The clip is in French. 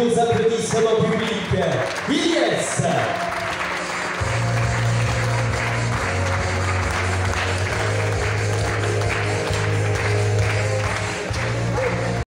vos applaudissements publics. Yes